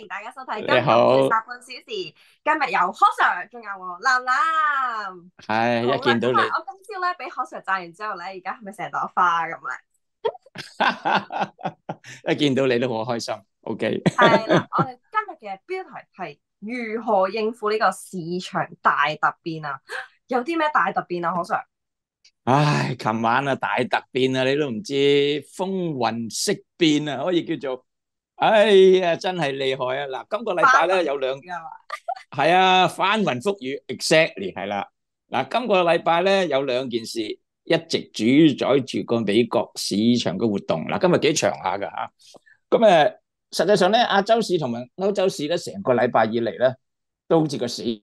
迎大家收睇今日嘅十半小時。今日有何 Sir，仲有我藍藍。係一見到你，我今朝咧俾何 Sir 讚完之後咧，而家係咪成朵花咁咧？一見到你都好開心。OK。係啦，我哋今日嘅標題係如何應付呢個市場大突變啊？有啲咩大突變啊？何 Sir？唉，琴晚啊大突變啊，你都唔知風雲色變啊，可以叫做。哎呀，真係厲害啊！嗱，今個禮拜咧有兩，係啊，翻雲覆雨，exactly 係啦。嗱，今個禮拜咧有兩件事一直主宰住個美國市場嘅活動。嗱，今日幾長下噶吓。咁誒，實際上咧，亞洲市同埋歐洲市咧，成個禮拜以嚟咧，都好似個市。咁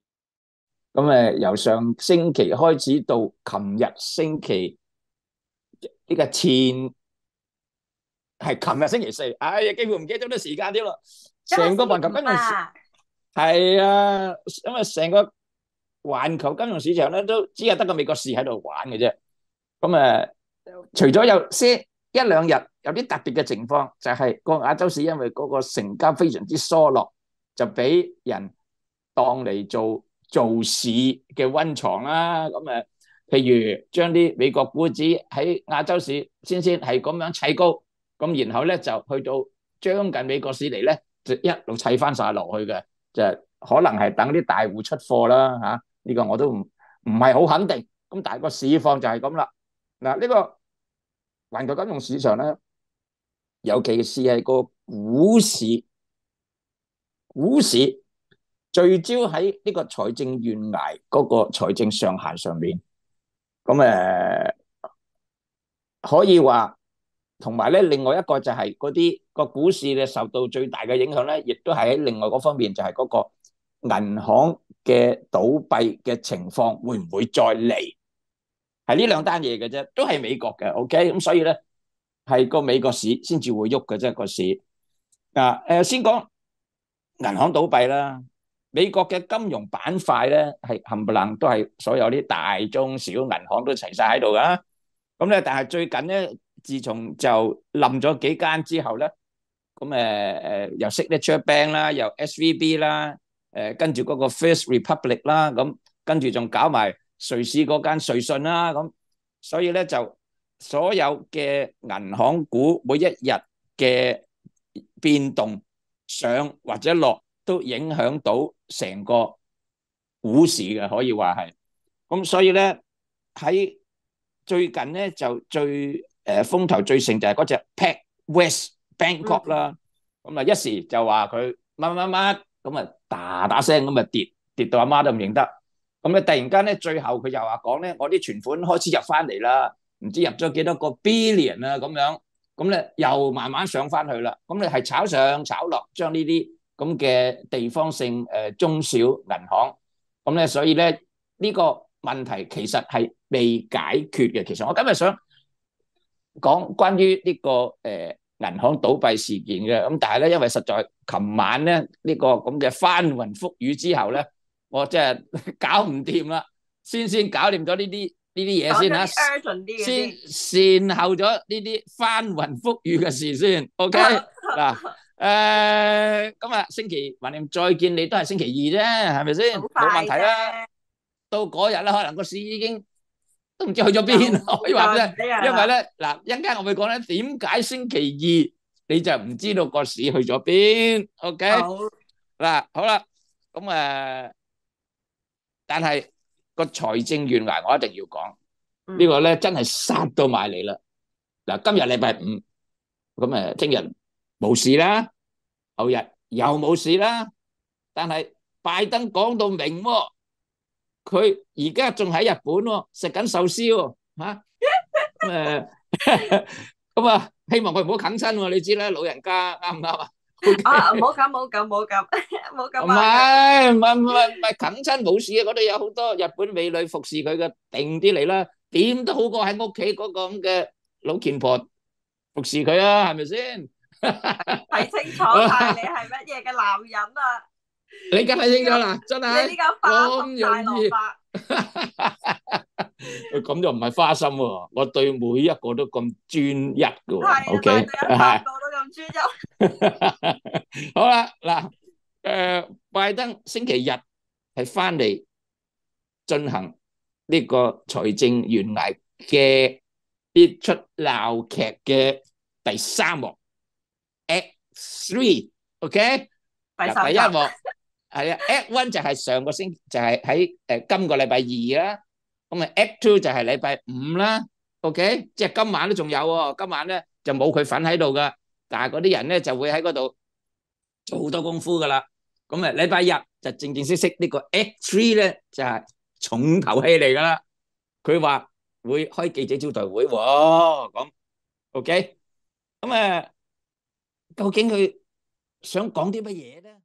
誒，由上星期開始到琴日星期呢個前。係琴日星期四，哎呀，幾乎唔記得咗啲時間添咯。成個環球金融市係啊，因為成個環球金融市場咧都只係得個美國市喺度玩嘅啫。咁誒，除咗有些一兩日有啲特別嘅情況，就係個亞洲市因為嗰個成交非常之疏落，就俾人當嚟做做市嘅溫床啦。咁誒，譬如將啲美國股指喺亞洲市先先係咁樣砌高。咁然後咧就去到將近美國市嚟咧，就一路砌翻晒落去嘅，就可能係等啲大戶出貨啦嚇。呢個我都唔唔係好肯定。咁但係個市況就係咁啦。嗱，呢個環球金融市場咧，尤其是係個股市，股市聚焦喺呢個財政懸崖嗰個財政上限上面。咁誒可以話。同埋咧，另外一個就係嗰啲個股市咧受到最大嘅影響咧，亦都係喺另外嗰方面，就係嗰個銀行嘅倒閉嘅情況會唔會再嚟？係呢兩單嘢嘅啫，都係美國嘅，OK，咁所以咧係個美國市先至會喐嘅啫個市。嗱，誒，先講銀行倒閉啦，美國嘅金融板塊咧係冚唪唥都係所有啲大中小銀行都齊晒喺度噶。咁咧，但係最近咧。自從就冧咗幾間之後咧，咁誒誒又 Signature Bank 啦，又 SVB 啦，誒跟住嗰個 First Republic 啦，咁跟住仲搞埋瑞士嗰間瑞信啦，咁所以咧就所有嘅銀行股每一日嘅變動上或者落都影響到成個股市嘅，可以話係。咁所以咧喺最近咧就最誒風頭最盛就係嗰隻 PacWest Bangkok 啦，咁啊一時就話佢乜乜乜，咁啊打打聲咁啊跌跌到阿媽都唔認得，咁咧突然間咧最後佢又話講咧，我啲存款開始入翻嚟啦，唔知入咗幾多個 billion 啊咁樣，咁咧又慢慢上翻去啦，咁你係炒上炒落，將呢啲咁嘅地方性誒中小銀行，咁咧所以咧呢個問題其實係未解決嘅。其實我今日想講關於呢個誒銀行倒閉事件嘅，咁但係咧，因為實在琴晚咧呢個咁嘅翻雲覆雨之後咧，我真係 搞唔掂啦，先先搞掂咗呢啲呢啲嘢先啦，先善後咗呢啲翻雲覆雨嘅事先，OK？嗱，誒 咁啊星期橫掂再見你都係星期二啫，係咪先？冇問題啦，到嗰日咧可能個市已經。都唔知去咗邊，可以話咧，因為咧嗱，一陣間我會講咧，點解星期二你就唔知道個市去咗邊？OK，嗱，好啦，咁誒，但係個財政懸崖我一定要講，呢個咧真係殺到埋嚟啦。嗱，今日禮拜五，咁誒，聽日冇事啦，後日又冇事啦，但係拜登講到明喎。佢而家仲喺日本喎，食緊壽司喎，嚇 誒 咁啊！希望佢唔好啃親喎，你知啦，老人家啱唔啱啊？啊，唔好咁，唔好咁，唔好咁，唔好咁。唔係唔係唔係唔係啃親冇事啊，嗰度有好多日本美女服侍佢嘅，定啲嚟啦，點都好過喺屋企嗰個咁嘅老虔婆服侍佢啊，係咪先？睇清楚下你係乜嘢嘅男人啊！你梗係清楚啦，真係咁容易，咁就唔係花心喎。我對每一個都咁專一噶，OK，係個個都咁專一。好啦，嗱，誒，拜登星期日係翻嚟進行呢個財政懸崖嘅呢出鬧劇嘅第三幕，Act Three，OK？嗱，第一幕系啊，Act One 就系上个星期，就系喺诶今个礼拜二啦。咁啊，Act Two 就系礼拜五啦。OK，即系今晚都仲有喎。今晚咧就冇佢份喺度噶，但系嗰啲人咧就会喺嗰度做好多功夫噶啦。咁啊，礼拜日就正正式式呢个 Act Three 咧就系重头戏嚟噶啦。佢话会开记者招待会喎，咁 OK。咁啊，究竟佢想讲啲乜嘢咧？